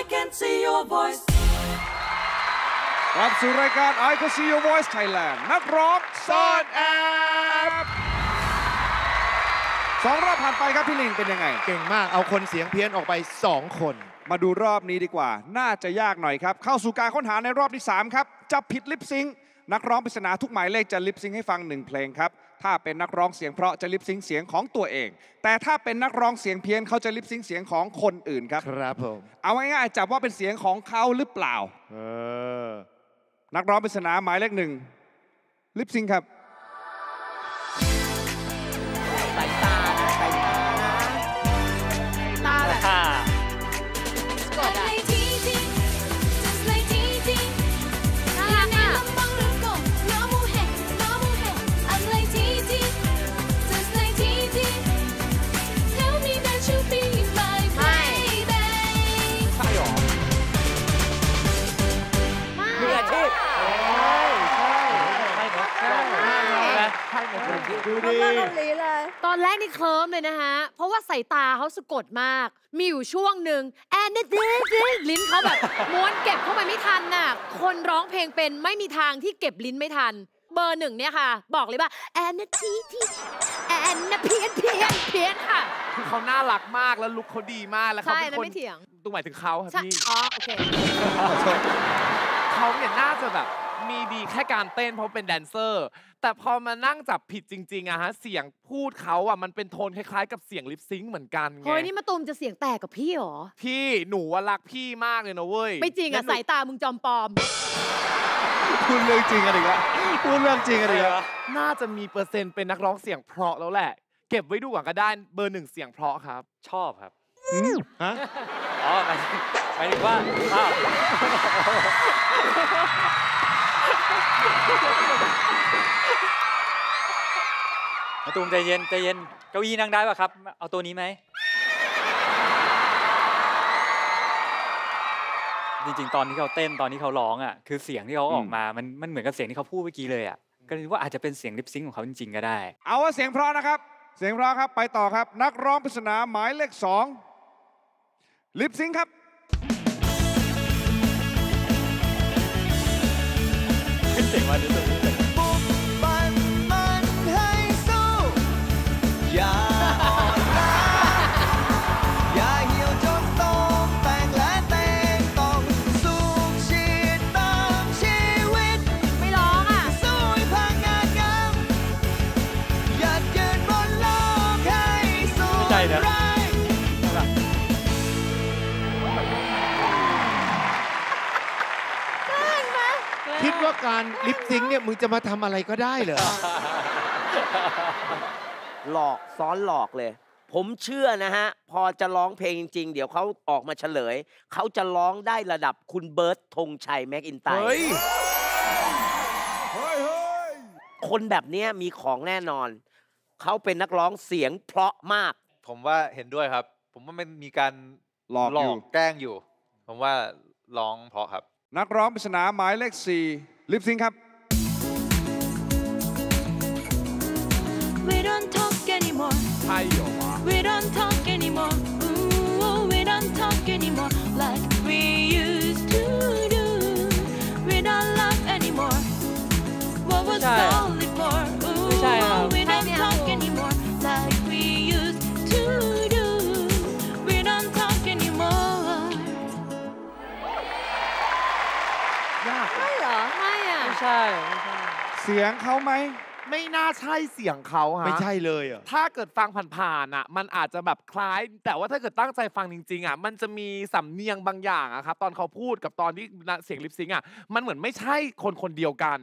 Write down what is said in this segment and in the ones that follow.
I can see your voice กลับสู่รายการ I Can See Your Voice Thailand นักร้องซ่อนแอบสองรอบผ่านไปครับพี่ลิงเป็นยังไง เก่งมากเอาคนเสียงเพี้ยนออกไป 2 คน มาดูรอบนี้ดีกว่า น่าจะยากหน่อยครับ เข้าสู่การค้นหาในรอบที่ 3 ครับจะผิดลิปซิงค์นักร้องปริศนาทุกหมายเลขจะลิปซิงค์ให้ฟังหนึ่งเพลงครับ ถ้าเป็นนักร้องเสียงเพราะจะลิปซิงค์เสียงของตัวเอง แต่ถ้าเป็นนักร้องเสียงเพี้ยนเขาจะลิปซิงค์เสียงของคนอื่นครับ ครับผม เอาง่ายๆจับว่าเป็นเสียงของเขาหรือเปล่า เออ นักร้องปริศนาหมายเลขหนึ่งลิปซิงค์ครับ สายตาเขาสะกดมาก มีอยู่ช่วงหนึ่งแอนเดดลิ้นเขาแบบม้วนเก็บเข้าไปไม่ทันน่ะ คนร้องเพลงเป็นไม่มีทางที่เก็บลิ้นไม่ทัน เบอร์หนึ่งเนี่ยค่ะ บอกเลยว่าแอนนาทีทีแอนนาเพียนเพียนเพียนค่ะ คือเขาน่ารักมากแล้วลุคเขาดีมากแล้วเขาใช่เป็นนะคนไม่เถียงตัวหมายถึงเขาครับใช่พี่อ๋อโอเค เขาเนี่ยน่าจะแบบ มีดีแค่การเต้นเพราะเป็นแดนเซอร์ แต่พอมานั่งจับผิดจริงๆอะฮะ เสียงพูดเขาอะมันเป็นโทนคล้ายๆ กับเสียงลิปซิงค์เหมือนกันไง เฮ้ยนี่มาตูมจะเสียงแตกกับพี่เหรอ พี่หนูอะรักพี่มากเลยนะเว้ย ไม่จริงอะและหนูสายตามึงจอมปลอม พูดเรื่องจริงกันอีกแล้วพูดเรื่องจริงกันอีกแล้วน่าจะมีเปอร์เซ็นต์เป็นนักร้องเสียงเพราะแล้วแหละ เก็บไว้ดูก่อนก็ได้เบอร์หนึ่งเสียงเพราะครับ ชอบครับฮะอ๋อหมายถึงหมายถึงว่าชอบ มาตูมใจเย็นใจเย็นเก้าอี้นั่งได้ป่ะครับ เอาตัวนี้ไหม จริงๆ ตอนที่เขาเต้นตอนที่เขาร้องอะคือเสียงที่เขาออกมา มันมันเหมือนกับเสียงที่เขาพูดเมื่อกี้เลยอะก็เลยว่าอาจจะเป็นเสียงลิปซิงค์ของเขาจริงๆ ก็ได้ เอาว่าเสียงเพราะนะครับ เสียงเพราะครับไปต่อครับ นักร้องปริศนาหมายเลขสองลิปซิงค์ครับ ขึ้น ว่าการลิปซิงค์เนี่ยมึงจะมาทำอะไรก็ได้เหรอ หลอกซ้อนหลอกเลย ผมเชื่อนะฮะ พอจะร้องเพลงจริง ๆ เดี๋ยวเขาออกมาเฉลย เขาจะร้องได้ระดับคุณเบิร์ตธงชัยแม็กอินไตร์เฮ้ยคนแบบเนี้ยมีของแน่นอน เขาเป็นนักร้องเสียงเพราะมาก ผมว่าเห็นด้วยครับ ผมว่ามันมีการหลอกอยู่ แกล้งอยู่ ผมว่าร้องเพราะครับ นักร้องปริศนาหมายเลขสี่ลิปซิงค์ครับ We don't talk anymore. ใช่เหรอ สียงเขาไหม ไม่น่าใช่เสียงเขาฮะไม่ใช่เลยเหรอะถ้าเกิดฟังผ่านๆอะ มันอาจจะแบบคล้าย แต่ว่าถ้าเกิดตั้งใจฟังจริงๆอะ มันจะมีสำเนียงบางอย่างอะครับ ตอนเขาพูดกับตอนที่เสียงลิปซิงค์อะ มันเหมือนไม่ใช่คนคนเดียวกัน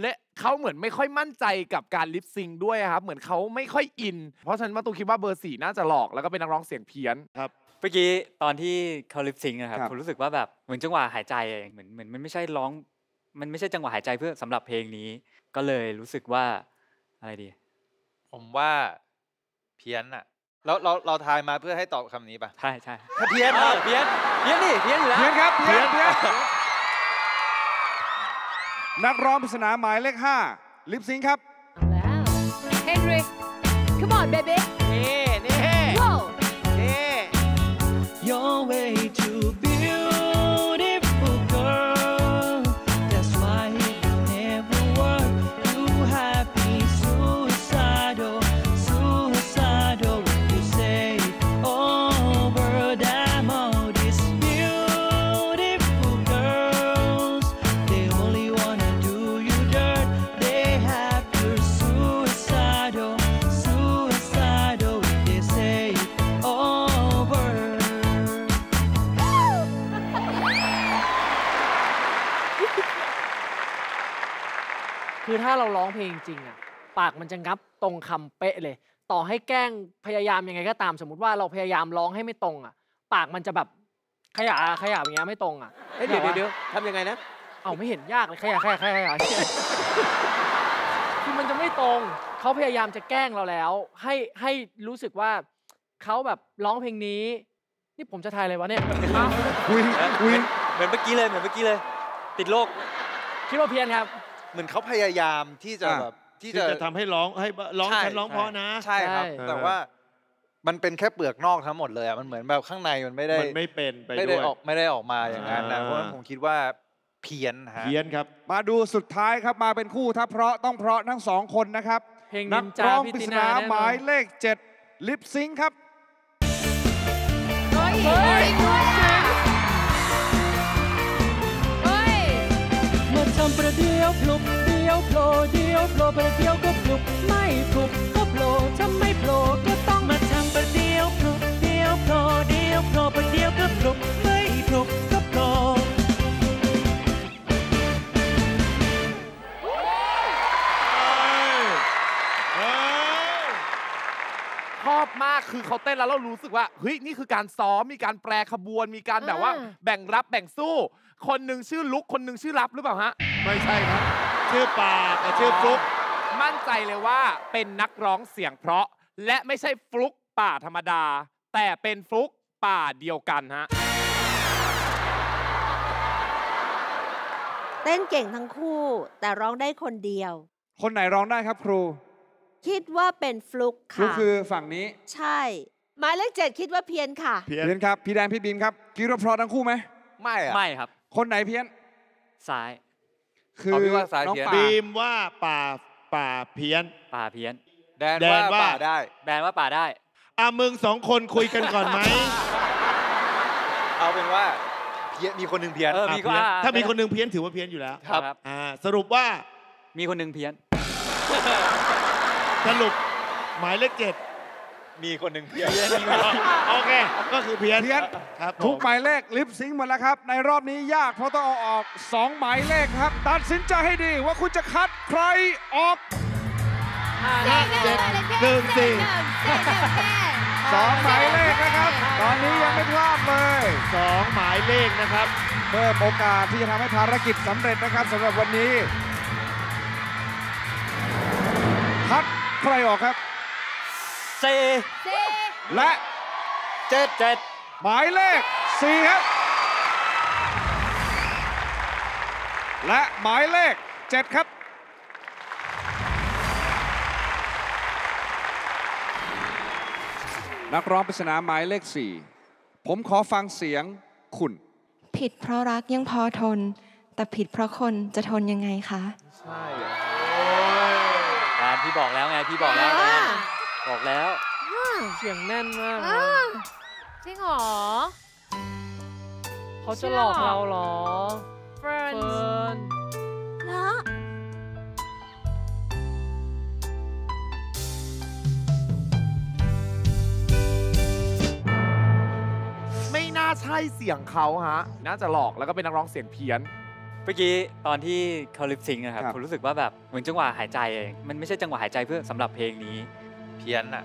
และเขาเหมือนไม่ค่อยมั่นใจกับการลิปซิงค์ด้วยอะครับ เหมือนเขาไม่ค่อยอิน เพราะฉะนั้นมาตูคิดว่าเบอร์สี่น่าจะหลอก แล้วก็เป็นนักร้องเสียงเพี้ยนเมื่อกี้ตอนที่เขาลิปซิงค์นะครับครับ ผมรู้สึกว่าแบบเหมือนจังหวะหายใจเองเหมือนเหมือนมันไม่ใช่ร้อง มันไม่ใช่จังหวะหายใจเพื่อสำหรับเพลงนี้ ก็เลยรู้สึกว่าอะไรดี ผมว่าเพี้ยนอะเราเราเราทายมาเพื่อให้ตอบคำนี้ป่ะใช่ใช่ถ้าเพี้ยนเออเพี้ยนเพี้ยนดิเพี้ยนอยู่แล้วเพียนครับเพียนเพียนนักร้องปริศนาหมายเลขห้าลิปซิงค์ครับเอาแล้ว Henry come on baby นี่นี่ Whoa นี่ You're ปากมันจะงับตรงคำเป๊ะเลย ต่อให้แกล้งพยายามยังไงก็ตามสมมติว่าเราพยายามร้องให้ไม่ตรงอะปากมันจะแบบขยะขยะอย่างเงี้ยไม่ตรงอะเอ้ยเดี๋ยวเดี๋ยวเดี๋ยวทำยังไงนะเอาไม่เห็นยากเลยขยะขยะขยะขยะคือมันจะไม่ตรงเขาพยายามจะแกล้งเราแล้ว ให้ให้รู้สึกว่าเขาแบบร้องเพลงนี้ นี่ผมจะทายอะไรวะเนี่ยคุยคุยเหมือนเมื่อกี้เลยเหมือนเมื่อกี้เลย ติดโลกคิดว่าเพี้ยนครับ เหมือนเขาพยายามที่จะอะแบบ ที่ที่จะจะทำให้ร้องให้ร้องใช่ ฉันร้องเพราะนะ ใช่ครับ ใช่ แต่ว่ามันเป็นแค่เปลือกนอกทั้งหมดเลยอะมันเหมือนแบบข้างในมันไม่ได้มันไม่เป็นไปไม่ด้ได้วย ออกไม่ได้ออกมาอย่างนั้นนะอ่า เพราะฉะนั้นผมคิดว่าเพี้ยนฮะ เพี้ยนครับ มาดูสุดท้ายครับมาเป็นคู่ถ้าเพราะต้องเพราะทั้งสองคนนะครับเพลงนันิกนจาร้องพิปริติศนานาแน่หนอมายนเลขเจ็ดลิปซิงค์ครับ เฮ้ยเฮ้ยด้วยอะเฮ้ยมาทำประเดียวพลุกเดี ยวโผล่เดียวโผล่ประเดียวก็พลุกไม่พลุกก็โผล่ถ้าไม่โผล่ก็ต้องมาทำประเดียวพลุกเดียวโผล่เดียวโผล่ประเดียวก็พลุกไม่พลุกก็โผล่ชอบมากคือเขาเต้นแล้วเรารู้สึกว่าเฮ้ยนี่คือการซ้อมมีการแปรขบวนมีการแบบว่าอ่าแบ่งรับแบ่งสู้ คนหนึ่งชื่อลุกคนหนึ่งชื่อรับหรือเปล่าฮะ ไม่ใช่ครับ ชื่อปากับชื่อฟลุกมั่นใจเลยว่าเป็นนักร้องเสียงเพราะ และไม่ใช่ฟลุกป่าธรรมดา แต่เป็นฟลุกป่าเดียวกันฮะเต้นเก่งทั้งคู่ แต่ร้องได้คนเดียว คนไหนร้องได้ครับครู คิดว่าเป็นฟลุกครูค่ะ คือฝั่งนี้ ใช่ หมายเลขเจ็ดคิดว่าเพี้ยนค่ะ เพี้ยนเพี้ยนครับ พี่แดนพี่บีมครับคิดว่าเพราะทั้งคู่ไหม ไม่อะไม่ครับ คนไหนเพี้ยน ซ้าย คือเอาพี่ว่าซ้ายน้องเพี้ยนป่าบีมว่าป่าป่าเพี้ยน ป่าเพี้ยน แดนแดนว่าว่า ป่าได้แบนว่าป่าได้ อะมึงสองคนคุยกันก่อนไหมเอาเป็นว่าเพี้ยนมีคนหนึ่งเพี้ยน เอออะมีก็เพี้ยนอ่าถ้ามีคนหนึงเพี้ยนถือว่าเพี้ยนอยู่แล้วครับ อ่าสรุปว่ามีคนหนึ่งเพี้ยน สรุปหมายเลขเจ็ด มีคนหนึ่งเพี้ยนโอเค ก็คือเพี้ยนเพี้ยนครับทุกผมหมายเลขลิปซิงค์หมดแล้วครับ ในรอบนี้ยากเพราะต้องเอาออก 2 หมายเลขครับ ตัดสินใจให้ดีว่าคุณจะคัดใครออกเจ็ดหนึ่งสี่สองหมายเลขนะครับ ตอนนี้ยังไม่พลาดเลยสองหมายเลขนะครับเพิ่มโอกาสที่จะทำให้ภารกิจสำเร็จนะครับสำหรับวันนี้คัดใครออกครับ เซและ เจ็ดเจ็ดหมายเลข4ครับ และหมายเลข 7 ครับ นักร้องปริศนาหมายเลข 4 ผมขอฟังเสียงคุณ ผิดเพราะรักยังพอทน แต่ผิดเพราะคนจะทนยังไงคะ ใช่แบนพี่บอกแล้วไง พี่บอกแล้วไง บอกแล้ว เสียงแน่นมากอ้าวจริงเหรอ เขาจะหลอกเราเหรอ เฟิร์นเฟิร์นแล้วไม่น่าใช่เสียงเขาฮะ น่าจะหลอกแล้วก็เป็นนักร้องเสียงเพี้ยน เมื่อกี้ตอนที่เขาลิปซิงค์นะครับครับ ผมรู้สึกว่าแบบเหมือนจังหวะหายใจเองมันไม่ใช่จังหวะหายใจเพื่อสำหรับเพลงนี้ เพี้ยนอะ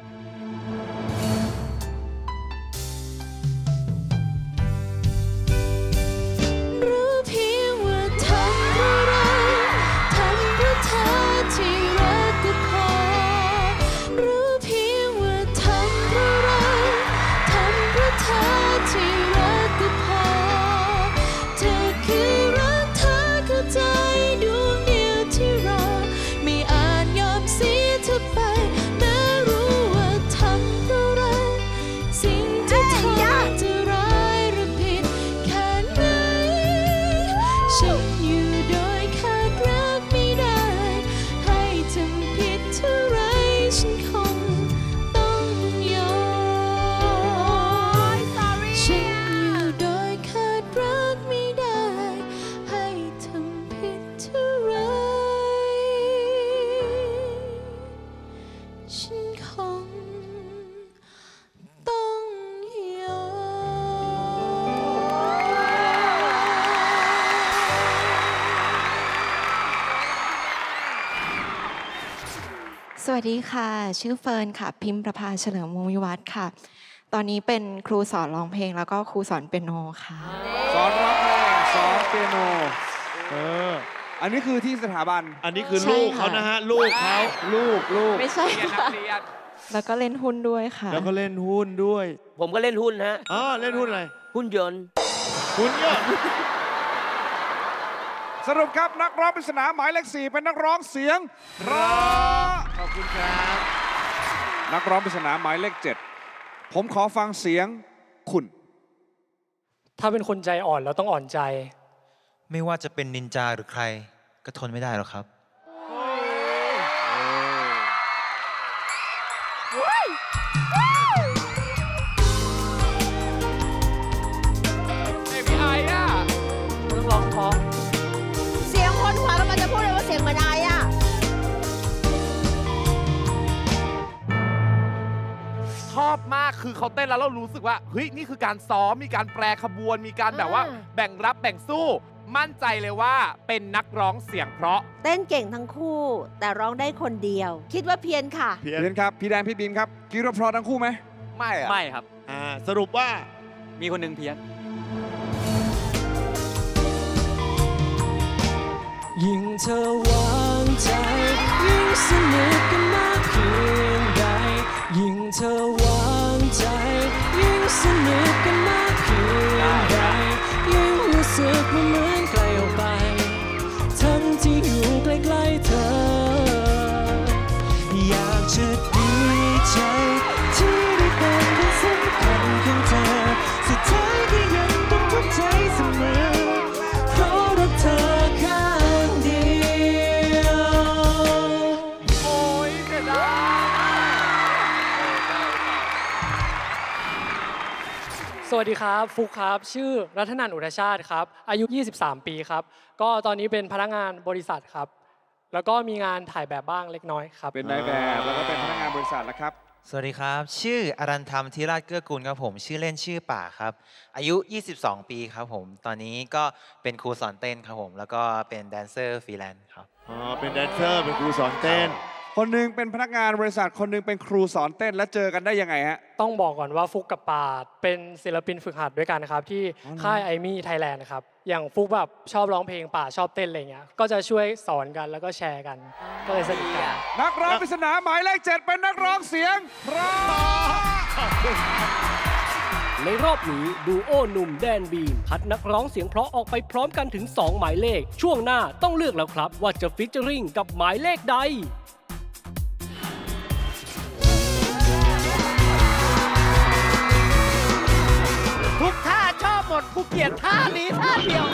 สดีค่ะ ชื่อเฟิร์นค่ะ พิมพ์ประภาเฉลิมวงศ์วิวัฒน์ค่ะ ตอนนี้เป็นครูสอนร้องเพลงแล้วก็ครูสอนเปียโนค่ะ สอนร้องเพลงสอนเปียโนเอออันนี้คือที่สถาบันอันนี้คือใช่ลูกค่ะเขานะฮะลูกเขาลูกลูกไม่ใช่เรียนนัค่ะกเรียนแล้วก็เล่นหุ้นด้วยค่ะ แล้วก็เล่นหุ้นด้วย ผมก็เล่นหุ้นฮะอ๋อเล่นหุ้นอะไร หุ้นยนต์หุ้นเยอะ สรุปครับนักร้องปริศนาหมายเลขสี่เป็นนักร้องเสียงเพราะขอบคุณครับ นักร้องปริศนาหมายเลขเจ็ดผมขอฟังเสียงคุณ ถ้าเป็นคนใจอ่อนเราต้องอ่อนใจ ไม่ว่าจะเป็นนินจาหรือใคร ก็ทนไม่ได้หรอกครับเอ คือเขาเต้นแล้วเรารู้สึกว่าเฮ้ยนี่คือการซ้อมมีการแปรขบวน มีการแบบว่าอ่า แบ่งรับแบ่งสู้ มั่นใจเลยว่าเป็นนักร้องเสียงเพราะ เต้นเก่งทั้งคู่ แต่ร้องได้คนเดียว คิดว่าเพียนค่ะ เพียนเรียนครับ พี่แดนพี่บีมครับคิดว่าเพราะทั้งคู่ไหมไม่อะไม่ครับ อ่าสรุปว่ามีคนหนึ่งเพี้ยน ยิ่งเธอวางใจ ยิ่งสนิทกันมากเพียงใดยิ่งเธอวาง ใสวัสดีครับฟุกครับ ชื่อรัตนันอุทชาติครับ อายุ 23 ปีครับ ก็ตอนนี้เป็นพนักงานบริษัทครับ แล้วก็มีงานถ่ายแบบบ้างเล็กน้อยครับเป็นนายแบบแล้วก็เป็นพนักงานบริษัทแล้วครับ สวัสดีครับ ชื่ออรันธรรมธิราชเกื้อกูลครับผม ชื่อเล่นชื่อปาดครับ อายุ 22 ปีครับผม ตอนนี้ก็เป็นครูสอนเต้นครับผม แล้วก็เป็นแดนเซอร์ฟรีแลนซ์ครับอ๋อเป็นแดนเซอร์เป็นครูสอนเต้น คนหนึ่งเป็นพนักงานบริษัท คนหนึ่งเป็นครูสอนเต้นแล้วเจอกันได้ยังไงฮะ ต้องบอกก่อนว่าฟุกกับปาดเป็นศิลปินฝึกหัดด้วยกันนะครับ ที่อ๋อเหรอค่ายไอมี่ไทยแลนด์นะครับอย่างฟุกแบบชอบร้องเพลงป่าดชอบเต้นอะไรเงี้ยก็จะช่วยสอนกันแล้วก็แชร์กัน ก็เลยสนิทกันนักร้องปริศนาหมายเลขเจ็ดเป็นนักร้องเสียงเพราะ ในรอบนี้ดูโอหนุ่มแดนบีมคัดนักร้องเสียงเพราะออกไปพร้อมกันถึง 2 หมายเลข ช่วงหน้าต้องเลือกแล้วครับ ว่าจะฟิชเจอริงกับหมายเลขใด หมดกูเกลียดท่านี้ท่าเดียว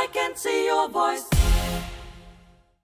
I can see your voice